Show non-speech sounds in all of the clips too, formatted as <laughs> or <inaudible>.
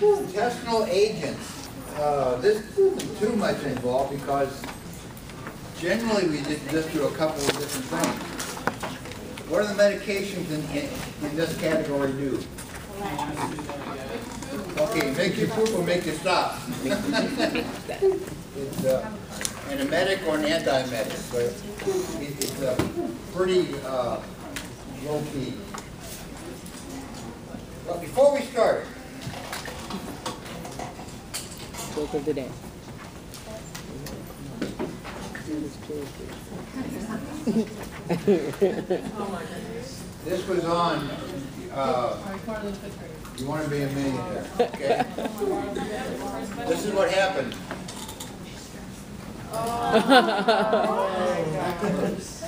gastrointestinal agents. Uh, this isn't too much involved because generally we just, just do a couple of different things. What are the medications in, in, this category do? Okay, make you poop or make you stop. <laughs> It's uh, an emetic or an antiemetic, so it- it's uh, pretty uh, low key. But before we start, joke of the day. This was on, uh, you want to be a millionaire, okay? This is what happened. <laughs>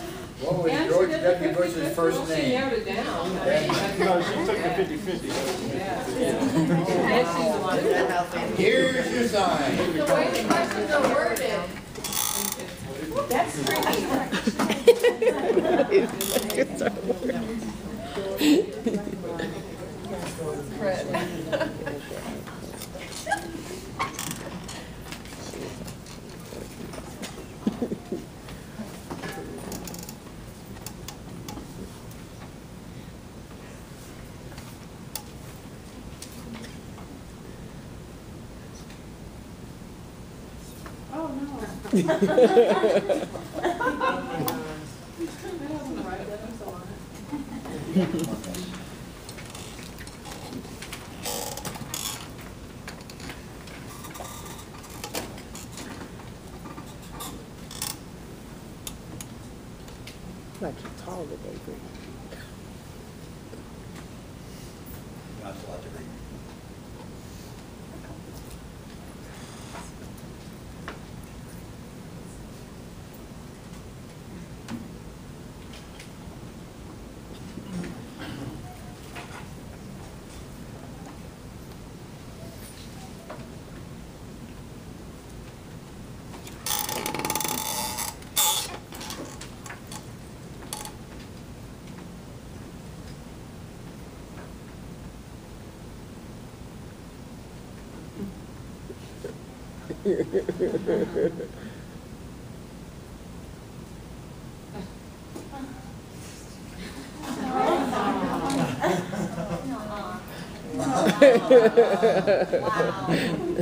What was George W. Bush's first name? 50 50. Here's your sign. The way the questions are worded. That's pretty. Fred. <laughs> Like you're tall today, Bree. Not a lot to read.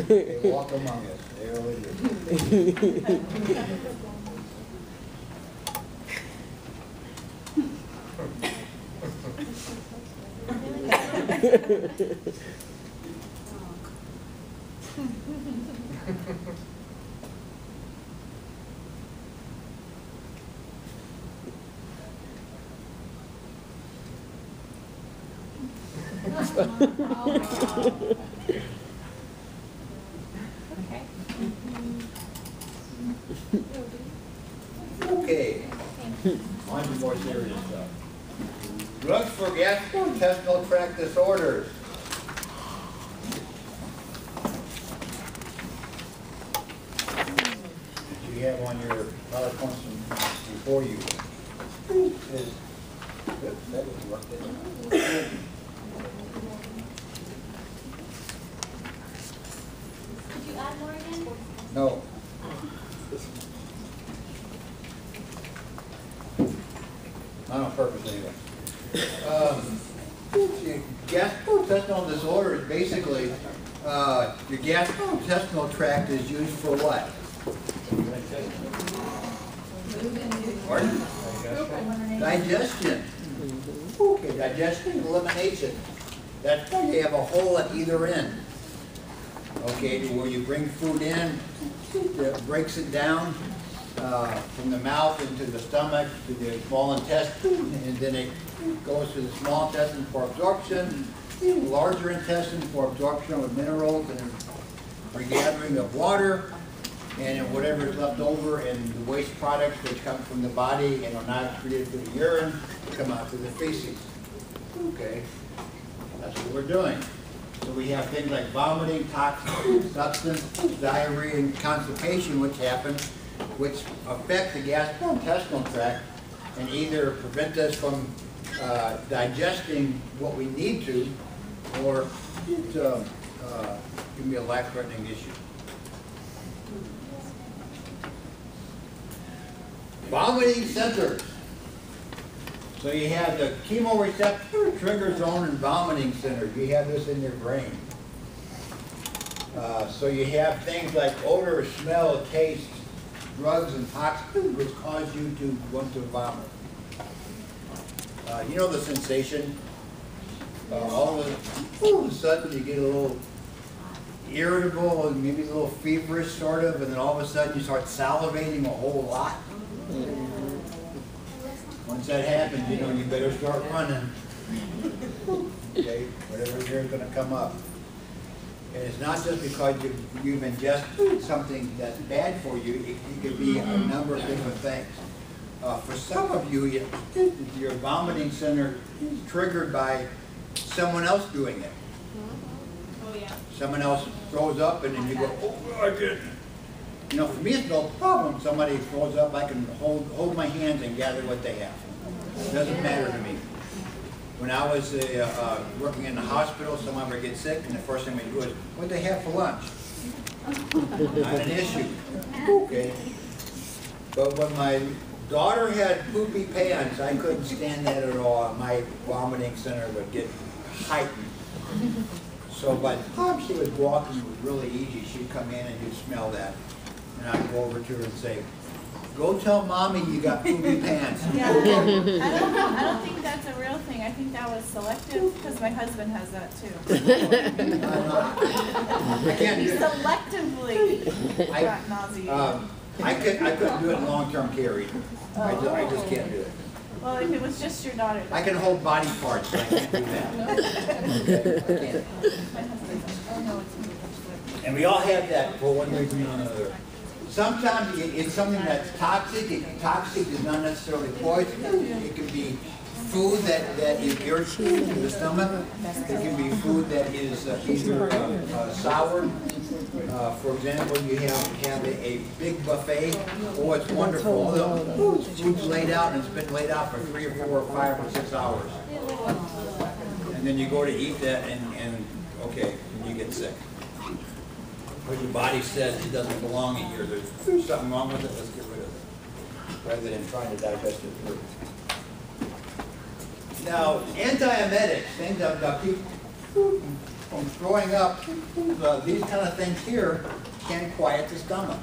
They walk among us, there we go. Okay, on to more serious stuff. Drugs for gastrointestinal tract disorders. That you have on your PowerPoint before you. Is- Oops, that didn't work, did it? Did you add more again? No. Not on purpose anyway. Um, Gastrointestinal disorder is basically, uh, your gastrointestinal tract is used for what? Pardon? Digestion. Okay, digestion, elimination. That's why you have a hole at either end. Where you bring food in, that breaks it down uh, from the mouth into the stomach, to the small intestine, and then it goes to the small intestine for absorption, larger intestine for absorption of minerals and regathering of water, and whatever is left over and the waste products which come from the body and are not excreted through the urine, come out through the feces. Okay, that's what we're doing. So we have things like vomiting, toxic substance, diarrhea, and constipation, which happen, which affect the gastrointestinal tract and either prevent us from uh, digesting what we need to, or uh, uh, can be a life-threatening issue. Vomiting centers. So you have the chemoreceptor trigger zone and vomiting center. You have this in your brain. Uh, so you have things like odor, smell, taste, drugs, and toxins which cause you to want to vomit. Uh, you know the sensation? Uh, all of a, all of a sudden you get a little irritable and maybe a little feverish sort of, and then all of a sudden you start salivating a whole lot. Once that happens, you know, you better start running. Okay, whatever here is gonna come up. And it's not just because you, you've ingested something that's bad for you, it, it could be a number of different things. Uh, for some of you, you- your vomiting center is triggered by someone else doing it. Oh, yeah. Someone else throws up and then you go, oh, I did. You know, for me, it's no problem. Somebody throws up, I can hold, hold my hands and gather what they have. It Doesn't matter to me. When I was, uh, uh, working in the hospital, someone would get sick and the first thing we do is, what'd they have for lunch? Not an issue, okay? But when my daughter had poopy pants, I couldn't stand that at all. My vomiting center would get heightened. So by the time she was walking, it was really easy. She'd come in and you'd smell that. And I'd go over to her and say, go tell mommy you got poopy <laughs> pants. Yeah, I don't, I don't think that's a real thing. I think that was selective, because my husband has that too. <laughs> I can't He do it. selectively I- got nausea. Um, I couldn't, I couldn't do it in long-term care either. I just, I just can't do it. Well, if it was just your daughter. I can hold body parts, but I can't do that. <laughs> I can't. My oh no, it's me. And we all have that for one reason or another. Sometimes it- it's something that's toxic, It- toxic is not necessarily poison, it can be food that, that is irritating to the stomach, it can be food that is uh, either uh, uh, sour, uh, for example, you have, have a, a big buffet, oh, it's wonderful, the food's, laid out and it's been laid out for three or four or five or six hours. And then you go to eat that and, and, okay, you get sick. But your body says it doesn't belong in here, there's, there's something wrong with it, let's get rid of it, rather than trying to digest it through. Now, antiemetics, things that, that keep from throwing up, uh, these kind of things here can quiet the stomach.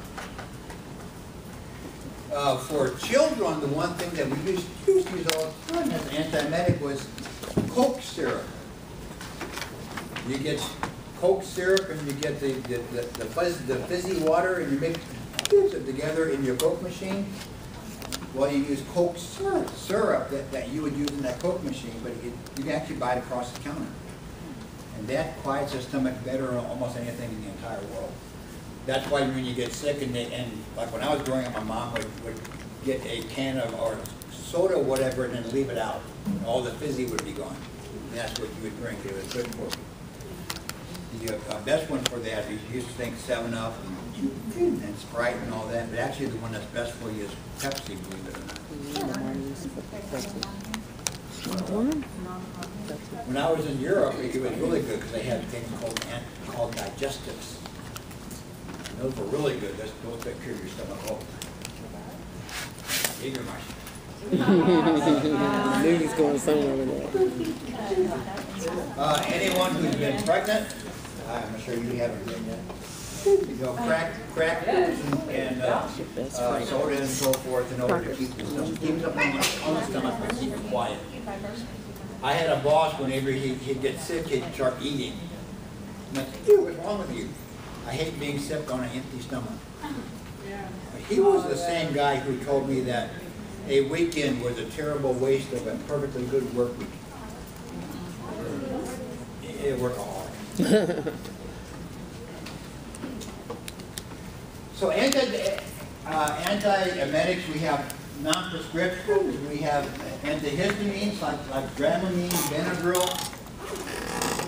Uh, for children, the one thing that we used, used to use all the time as an antiemetic was Coke syrup. You get Coke syrup and you get the, the, the the fuzz, the fizzy water and you mix it together in your Coke machine. Well, you use Coke syrup, that, that you would use in that Coke machine, but you, you can actually buy it across the counter. And that quiets the stomach better than almost anything in the entire world. That's why when you get sick and they, and like when I was growing up, my mom would, would get a can of, or soda whatever and then leave it out. All the fizzy would be gone. And that's what you would drink, it was good for you. The uh, best one for that, you used to think Seven Up and, and Sprite and all that, but actually the one that's best for you is Pepsi, believe it or not. When I was in Europe, it was really good because they had things called, called digestives. And Those were really good, those, those take care of your stomach, oh. <laughs> Jägermeister. Knew he was going somewhere with that. Uh, anyone who's been pregnant, I'm sure you haven't been yet. You know, crack, crackers and, and, uh, uh, soda and so forth in order to keep the stomach, keep on the, stomach, but keep it quiet. I had a boss, whenever he, he'd get sick, he'd start eating. And I said, "Dude, what's wrong with you? I hate being sick on an empty stomach. But He was the same guy who told me that a weekend was a terrible waste of a perfectly good work week. A workaholic. So anti, uh, antiemetics, we have non-prescription, we have antihistamines like, like Dramamine, Benadryl.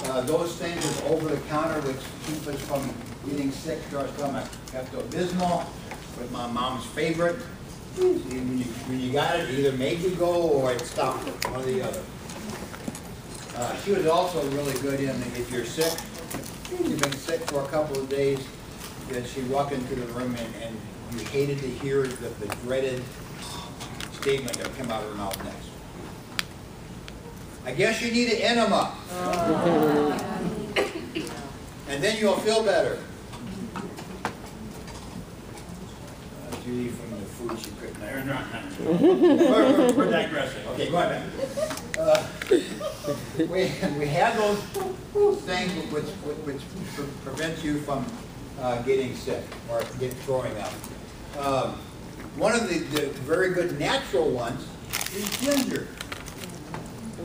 Uh, those things is over the counter which keep us from getting sick to our stomach. Pepto-Bismol was my mom's favorite. When you, when you got it, it either made you go or it stopped it, one or the other. Uh, she was also really good in, if you're sick, you've been sick for a couple of days, that she walked into the room and, and you hated to hear the, the dreaded statement that came out of her mouth next. I guess you need an enema. And then you'll feel better. Judy from the food she couldn't, no, no, no. We're, <laughs> we're- we're digressing, okay, go ahead. Uh, <laughs> We, we have those things which, which pre- prevent you from uh, getting sick or get throwing up. Um, One of the, the very good natural ones is ginger.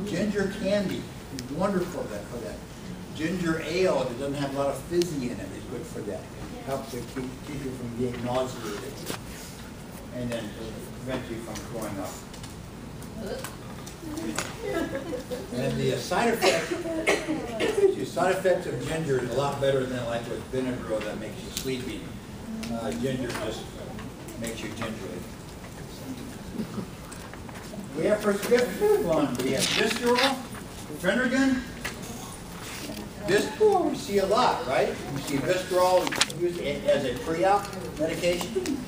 Ginger candy is wonderful for that, for that. Ginger ale that doesn't have a lot of fizzy in it is good for that. It Helps to keep, keep you from getting nauseated. And then prevent you from throwing up. And the side effect, the side effects of ginger is a lot better than like with vinegar that makes you sleepy. Uh, ginger just makes you gingerly. We have prescription one, we have Vistaril, Phenergan. Vistaril, we see a lot, right? We see Vistaril used a- as a pre-op medication.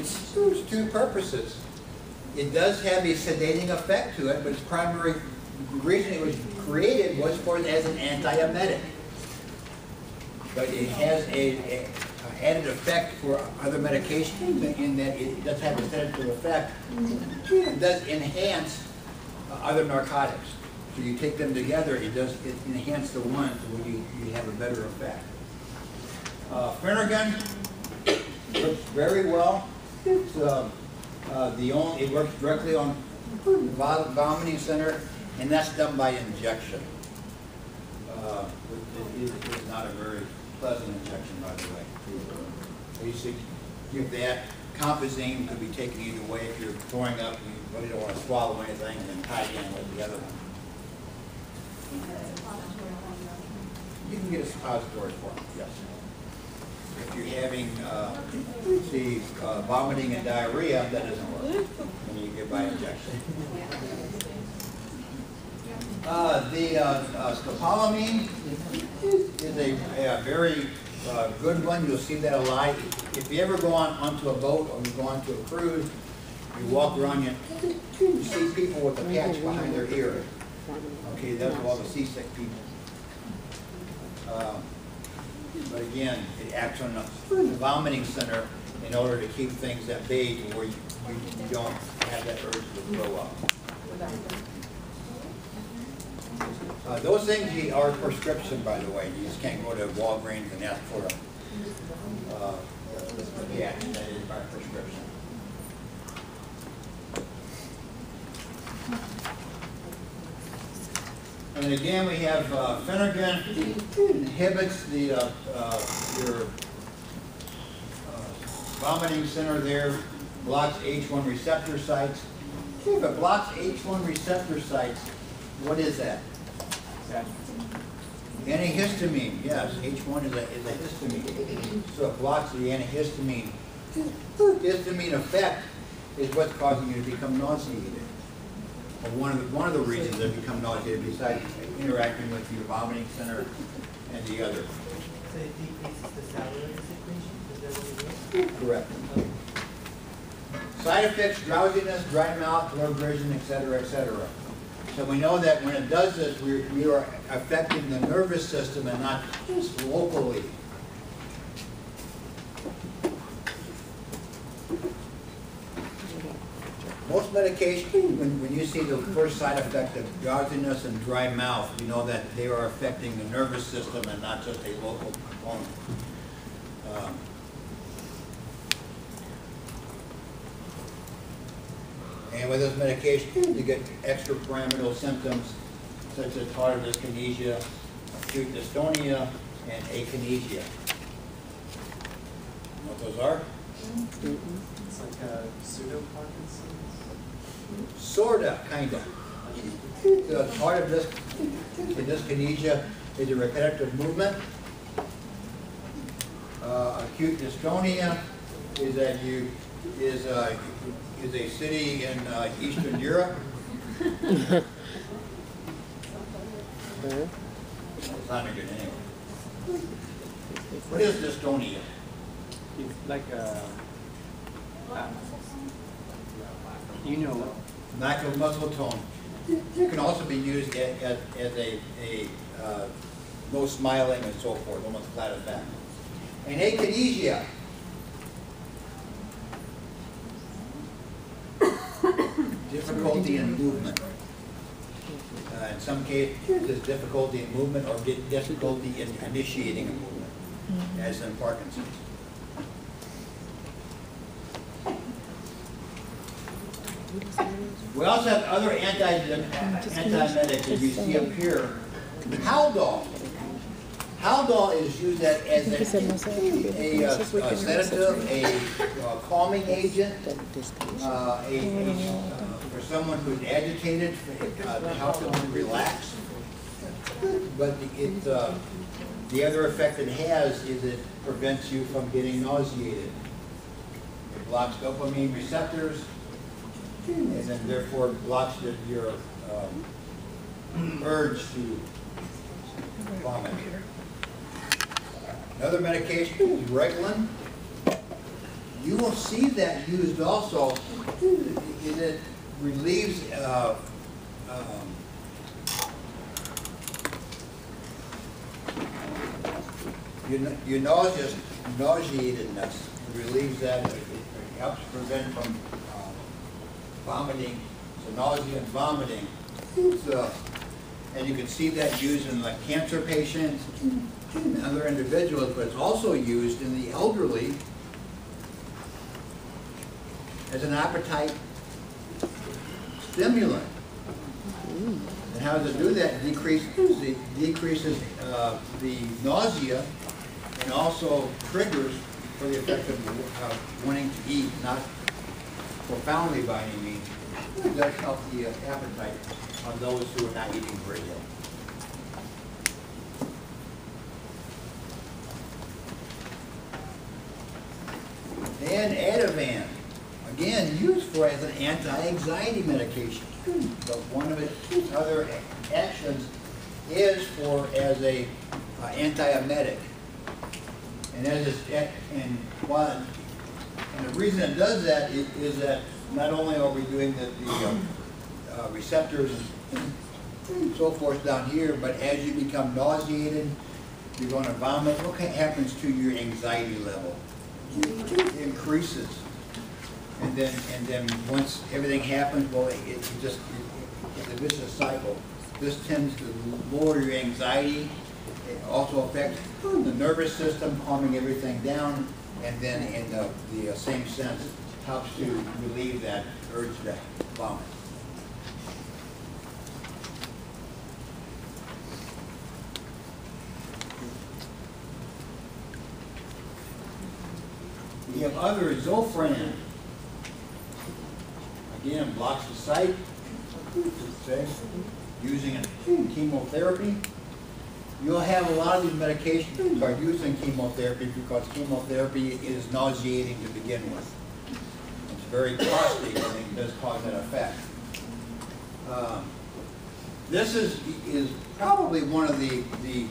It serves two purposes. It does have a sedating effect to it, but its primary reason it was created was for it as an antiemetic. But it has a, a added effect for other medications in that it does have a sedative effect. It does enhance uh, other narcotics. So you take them together, it does, it enhance the one, so you, you have a better effect. Uh, Phenergan works very well. It's, um, uh, the only, it works directly on the vom- vomiting center, and that's done by injection. Uh, which is, is not a very pleasant injection, by the way. Used to give that, compazine could be taken either way, if you're throwing up, you really don't want to swallow anything, and then tie it in with the other one. You can get a suppository form, yes. If you're having, uh, see, uh, vomiting and diarrhea, that doesn't work, when you get by injection. Uh, the, uh, uh, scopolamine is a, a very, uh, good one, you'll see that a lot. If you ever go on, onto a boat or you go onto a cruise, you walk around, you, you see people with a patch behind their ear. Okay, those are all the seasick people. Um, But again, it acts on the vomiting center in order to keep things at bay to where you, you don't have that urge to throw up. Uh, those things are prescription, by the way, you just can't go to Walgreens and ask for a, uh, that is by prescription. And again, we have uh, Phenergan inhibits the, uh, uh, your uh, vomiting center there, blocks H1 receptor sites. Okay, it blocks H1 receptor sites, what is that? Antihistamine, yes, H1 is a, is a histamine. So it blocks the antihistamine. Histamine effect is what's causing you to become nauseated. Or one of the, one of the reasons they become nauseated besides interacting with your vomiting center and the other. So it decreases the salivary secretion, is that what it is? Correct. Side effects, drowsiness, dry mouth, blurred vision, et cetera, et cetera. So we know that when it does this, we, we are affecting the nervous system and not just locally. Most medication, when, when you see the first side effect of drowsiness and dry mouth, you know that they are affecting the nervous system and not just a local component. Um, And with this medication, you get extra extrapyramidal symptoms such as tardive dyskinesia, acute dystonia, and akinesia. Know what those are? It's like a pseudo Parkinson's. Sorta, kinda. The tardive dys- the dyskinesia is a repetitive movement. Uh, acute dystonia is that you, is, uh, is a city in, uh, Eastern Europe. It's not a good anyway. What is dystonia? It's like a, uh, you know, Lack of muscle tone. It can also be used as, as, as a, a, uh, no smiling and so forth, almost flat as back. And akinesia. <coughs> Difficulty in movement. Uh, in some cases, there's difficulty in movement or difficulty in initiating a movement, as in Parkinson's. We also have other anti, antiemetics that you see up here. Haldol. Haldol is used as a, a uh, a sedative, a uh, calming agent, uh, a, a, uh, for someone who's agitated, uh, to help them relax. But it, uh, the other effect it has is it prevents you from getting nauseated. It blocks dopamine receptors, and then therefore blocks the- your um, urge to vomit. Another medication is Reglan. You will see that used also, and it relieves, uh, um, your your nauseous, nauseatedness, It relieves that, it it helps prevent from vomiting, so nausea and vomiting. It's, uh, And you can see that used in like cancer patients and other individuals, but it's also used in the elderly as an appetite stimulant. And how does it do that? Decreases, it decreases uh, the nausea and also triggers for the effect of uh, wanting to eat, not profoundly by any means. It does help the uh, appetite on those who are not eating very well. Then Ativan, again, used for as an anti-anxiety medication. But one of its other actions is for as a uh, antiemetic. And as it's, and one, and the reason it does that is, is that not only are we doing the, the um, uh, receptors and so forth down here, but as you become nauseated, you're gonna vomit, what happens to your anxiety level? It increases. And then, and then once everything happens, well, it, it just, it- it's a vicious cycle. This tends to lower your anxiety. It also affects the nervous system, calming everything down, and then in the, the uh, same sense, helps to relieve that urge to vomit. We have other Zofran. Again, blocks the site, using a chemotherapy. You'll have a lot of these medications are used in chemotherapy because chemotherapy is nauseating to begin with. It's very costly and it does cause that effect. Um, This is, is probably one of the, the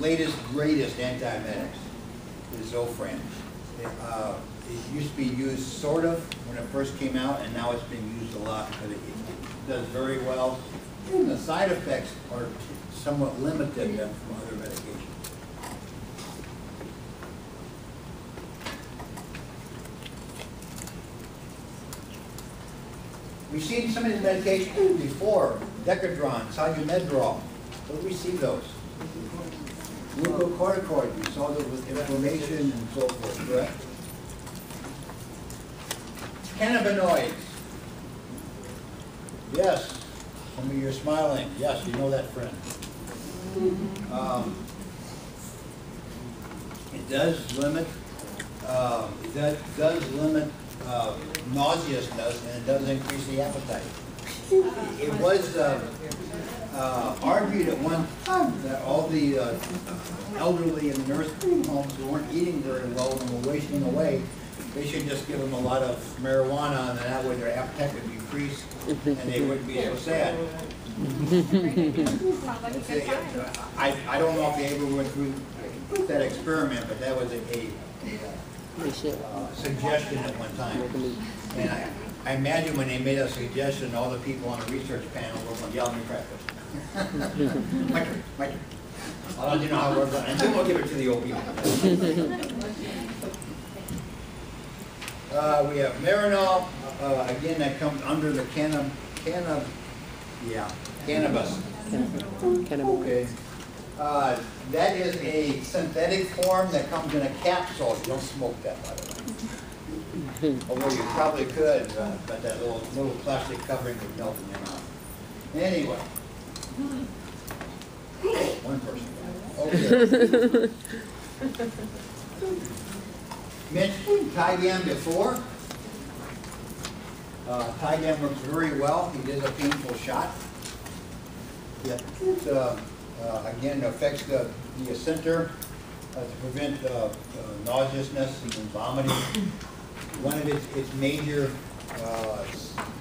latest, greatest antiemetics, is Zofran. It, uh, It used to be used sort of when it first came out, and now it's being used a lot because it, it does very well. And the side effects are somewhat limited than from other medications. We've seen some of these medications before, Decadron, Solu-Medrol, but we see those. Glucocorticoid, we saw those with inflammation and so forth, correct? Cannabinoids. Yes, some of you are smiling, yes, you know that friend. Um, It does limit, um, it does, limit uh, nauseousness and it does increase the appetite. It was uh, uh, argued at one time that all the uh, elderly in the nursing homes who weren't eating very well and were wasting away, they should just give them a lot of marijuana and that way their appetite would decrease and they wouldn't be so sad. Sounds like a It's good a- time. I, I don't know if they ever went through that experiment, but that was a, a uh, suggestion at one time. And I, I imagine when they made a suggestion, all the people on the research panel were going, yeah, let me practice. My turn, my turn. I'll let you know how it works, and then we'll give it to the people. <laughs> Uh, we have Marinol, uh, again, that comes under the cannab, cannab, yeah, cannabis. Of. Okay. Uh, That is a synthetic form that comes in a capsule. You don't smoke that, by the way. Although you probably could, uh, but that little, little plastic covering would melt in your mouth. Anyway. One person. Okay. <laughs> Mentioned Tigan before. Uh, Tigan works very well. It is a painful shot. It, uh, uh, again, affects the, the center uh, to prevent uh, uh, nauseousness and vomiting. One of its, its major uh,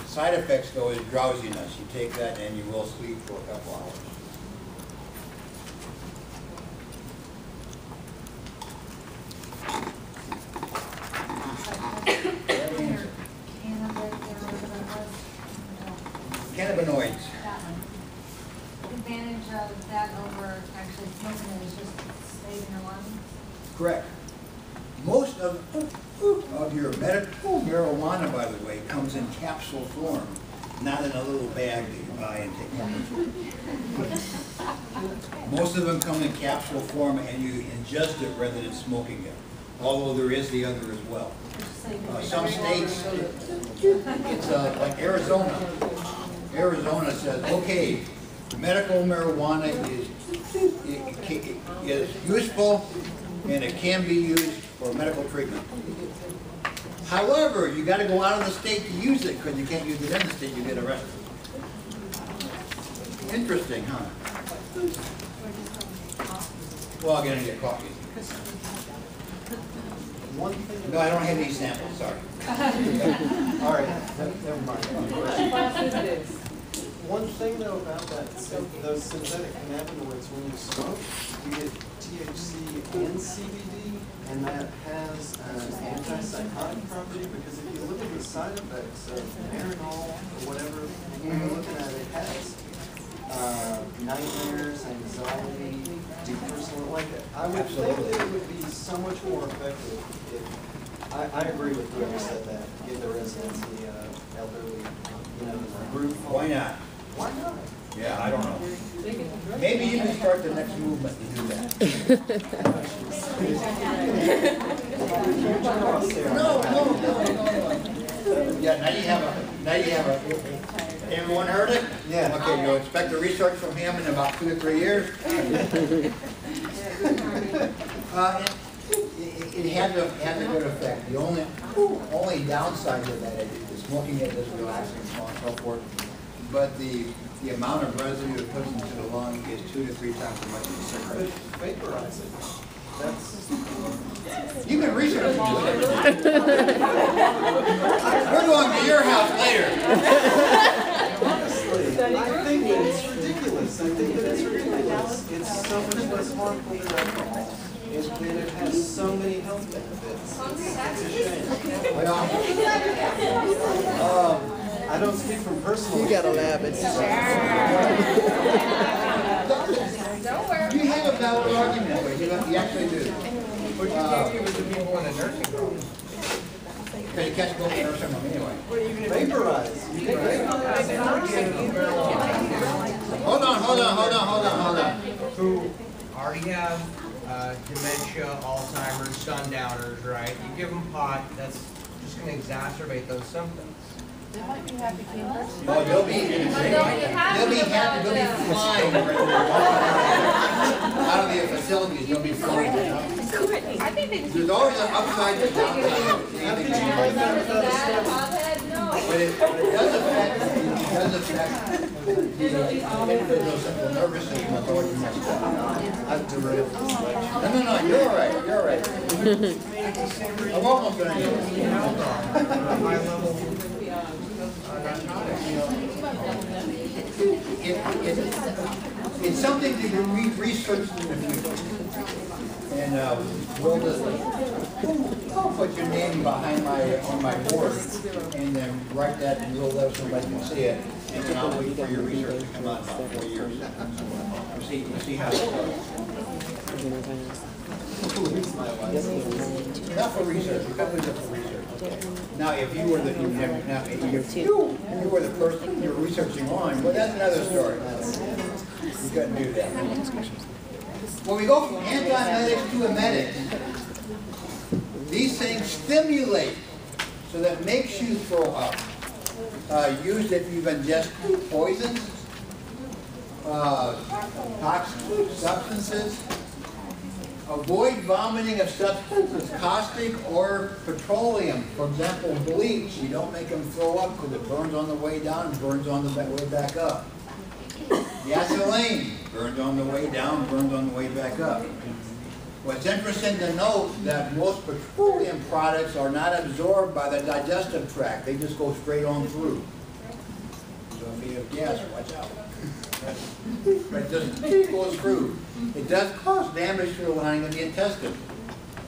side effects, though, is drowsiness. You take that and you will sleep for a couple hours. Cannabinoids. The advantage of that over actually smoking it is just staying in your lungs. Correct. Most of, of your medical marijuana, by the way, comes in capsule form, not in a little bag that you buy and take home. Most of them come in capsule form and you ingest it rather than smoking it, although there is the other as well. Uh, Some states, it's uh, like Arizona. Arizona says, okay, medical marijuana is, is useful and it can be used for medical treatment. However, you gotta go out of the state to use it, because you can't use it in the state, you get arrested. Interesting, huh? Well, I'm gonna get coffee. No, I don't have any samples, sorry. <laughs> All right, never mind. One thing though about that, those synthetic cannabinoids, when you smoke, you get THC and CBD, and that has an antipsychotic property, because if you look at the side effects of Marinol or whatever, you're looking at it, has uh, nightmares, anxiety, depersonal, like, I would think that it would be so much more effective if, I, I agree with whoever said that, give the residents, the uh, elderly, you know, group. Why not? Why not? Yeah, I don't know. Maybe you can start the next movement to do that. <laughs> No, no, no, no, no. Yeah, now you have a, now you have a, everyone heard it? Yeah. Okay, you'll expect the research from him in about two to three years. <laughs> Uh, it, it it has a, has a good effect. The only, only downside to that is the smoking it is relaxing and so on and so forth. But the, the amount of residue it puts into the lung is two to three times as much as a cigarette. vaporize it. That's, <laughs> You can research it. We're going to your house later. honestly, I think that it's ridiculous. I think that it's ridiculous. It's so much less harmful than alcohol. It, and it has so many health benefits. It's a shame. Well, um, I don't speak from personal. You gotta laugh at You have a valid argument, but you you actually do. But you can't give it to people in a nursing home. Because you catch both in nursing home anyway. Vaporize. You can vaporize. Hold on, hold on, hold on, hold on, hold on. Who already have uh, dementia, Alzheimer's, sundowners, right? You give them pot, that's just gonna exacerbate those symptoms. They might be happy campers. Oh, they'll be, they'll be happy, they'll be flying. Out of the facilities, they'll be flying. I think they There's always an upside to downside. But it, but it does affect, it does affect the individual's central nervous system, that's always messed. I've derailed this. No, no, no, you're all right, you're all right. I'm almost gonna get it. High level it, it, it's something to be re- researched in the future. And, uh, we'll just, I'll put your name behind my, on my board, and then write that, and we'll let somebody can see it, and then I'll wait for your research to come out in about four years. We'll see, we'll see how it goes. Not for research, couple of for research. Now, if you were the, you never, now, if you, you were the person you're researching on, well, that's another story. You couldn't do that. When we go from antiemetics to emetics, these things stimulate, so that makes you throw up. Uh, used if you've ingested poisons, uh, toxic substances, Avoid vomiting of substances, caustic or petroleum. For example, bleach, you don't make them throw up because it burns on the way down and burns on the way back up. Gasoline, burns on the way down, burns on the way back up. What's interesting to note that most petroleum products are not absorbed by the digestive tract. They just go straight on through. So if you have gas, watch out. But it just goes through. It does cause damage to the lining of the intestine.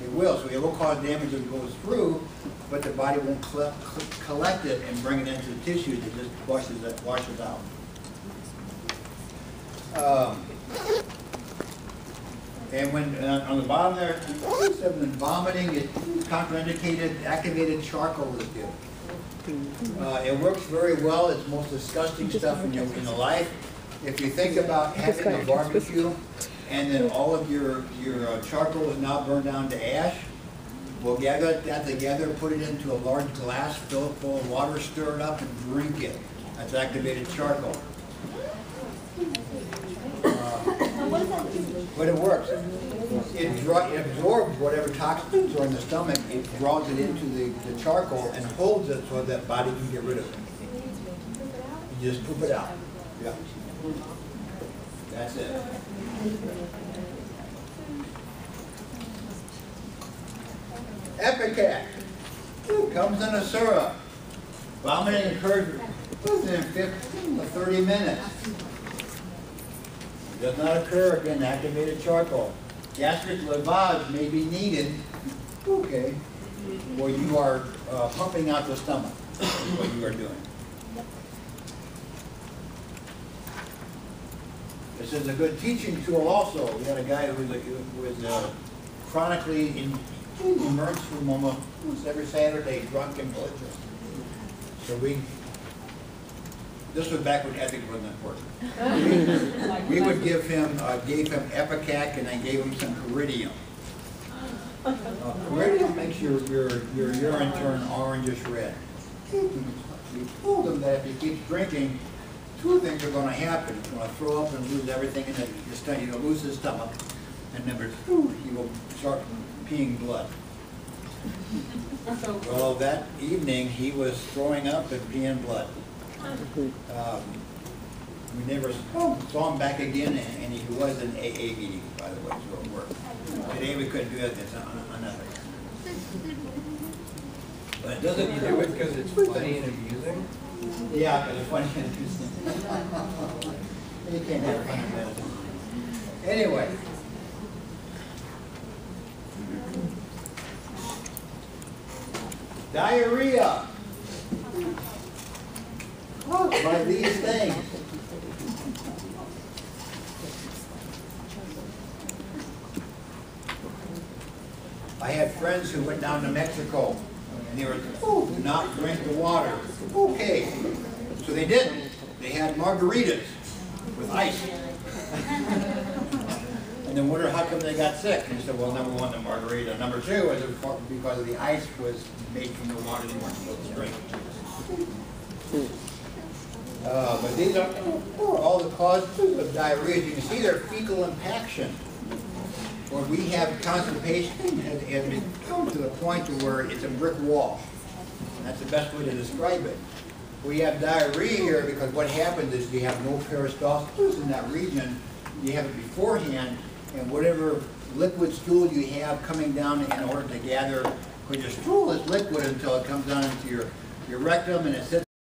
It will, so it will cause damage as it goes through, but the body won't collect it and bring it into the tissues, it just washes it, washes out. Um, And when, uh, on the bottom there, when vomiting, it's contraindicated, activated charcoal is good. Uh, it works very well, it's the most disgusting stuff in your, in your life. If you think about having a barbecue, and then all of your, your uh, charcoal is now burned down to ash, we'll gather that together, put it into a large glass, fill it full of water, stir it up, and drink it. That's activated charcoal. But it works. It draw, it absorbs whatever toxins are in the stomach, it draws it into the, the charcoal and holds it so that body can get rid of it. You just poop it out. Yeah. That's it. Ipecac. Comes in a syrup. Vomiting occurs within fifteen to thirty minutes. Does not occur in activated charcoal. Gastric lavage may be needed, okay, where you are uh, pumping out the stomach, what you are doing. This is a good teaching tool also. We had a guy who was, a- who was uh, chronically in- immersed from almost every Saturday, drunk and belligerent. So we, this was back when ethics wasn't important. <laughs> We would give him, uh, gave him ipecac and then gave him some Pyridium. Uh, makes your, your, your urine turn orangish red. We told him that if he keeps drinking, two things are gonna happen. He's gonna throw up and lose everything in the, stomach, he'll lose his stomach. And number two, he will start peeing blood. <laughs> Well, that evening, he was throwing up and peeing blood. Um, We never saw him back again, and he was in AA meeting, by the way, so it worked. Today, we couldn't do it's an- another. <laughs> But it doesn't, You do it because it's funny and amusing? Yeah, interesting. <laughs> You can't have fun medicine. Anyway. Diarrhea. By these things. I had friends who went down to Mexico and they were, do not drink the water. Okay, so they didn't. They had margaritas with ice. And then wonder how come they got sick? And he said, well, number one, the margarita. Number two, it because the ice was made from the water they weren't supposed to drink. Uh, but these are all the causes of diarrhea. You can see their fecal impaction. When we have constipation, it has become to the point to where it's a brick wall. That's the best way to describe it. We have diarrhea here because what happens is you have no peristalsis in that region. You have it beforehand, and whatever liquid stool you have coming down in order to gather, because your stool is liquid until it comes down into your, your rectum and it sits